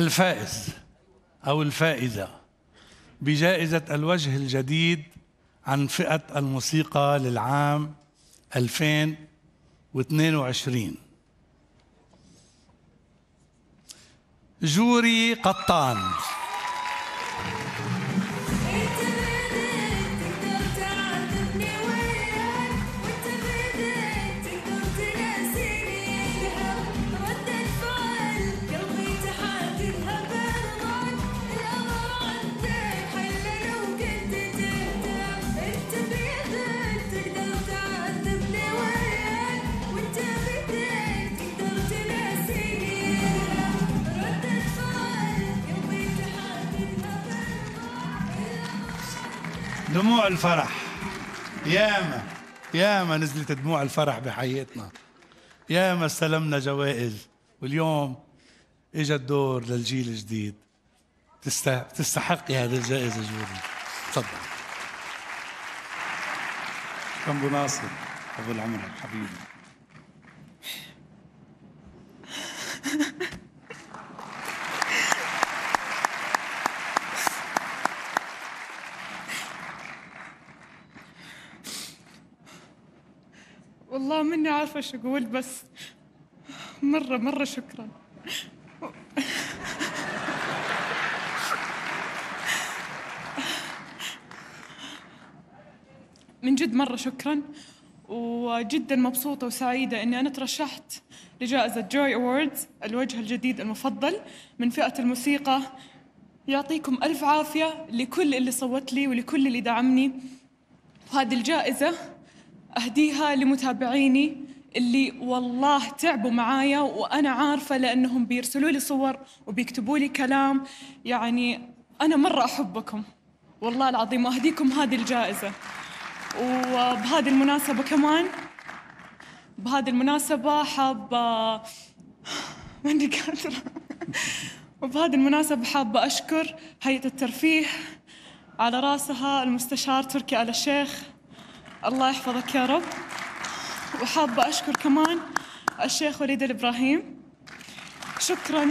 الفائز أو الفائزة بجائزة الوجه الجديد عن فئة الموسيقى للعام 2022 جوري قطان. دموع الفرح. ياما ياما نزلت دموع الفرح بحياتنا. ياما استلمنا جوائز. واليوم اجى الدور للجيل الجديد. تستحقي هذه الجائزة جوري تفضل. كم ناصر أبو العمر حبيبي. والله مني عارفة شو أقول بس مرة مرة شكرا. من جد مرة شكرا وجدا مبسوطة وسعيدة إني أنا ترشحت لجائزة جوي أووردز الوجه الجديد المفضل من فئة الموسيقى. يعطيكم ألف عافية لكل اللي صوت لي ولكل اللي دعمني. وهذه الجائزة أهديها لمتابعيني اللي والله تعبوا معايا وأنا عارفة لأنهم بيرسلوا لي صور وبيكتبوا لي كلام. يعني أنا مرة أحبكم. والله العظيم وأهديكم هذه الجائزة. وبهذه المناسبة كمان بهذه المناسبة حابة ماني قادرة. وبهذه المناسبة حابة أشكر هيئة الترفيه على رأسها المستشار تركي آل الشيخ. الله يحفظك يا رب. وحابة أشكر كمان الشيخ وليد الإبراهيم. شكرا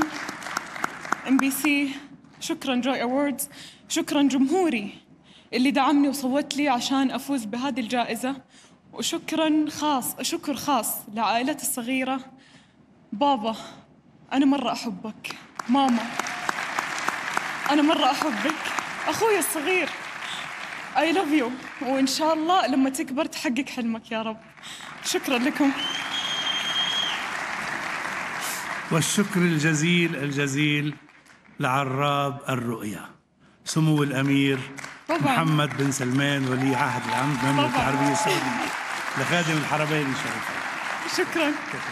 MBC شكرا Joy Awards شكرا جمهوري اللي دعمني وصوت لي عشان أفوز بهذه الجائزة. وشكرا خاص شكر خاص لعائلتي الصغيرة. بابا أنا مرة أحبك. ماما أنا مرة أحبك. أخوي الصغير. I love you. وإن شاء الله لما تكبر تحقق حلمك يا رب. شكرا لكم. والشكر الجزيل الجزيل لعراب الرؤيا. سمو الأمير طبعا. محمد بن سلمان ولي عهد العام المملكة العربية السعودية. لخادم الحرمين الشريفين شكرا, شكرا.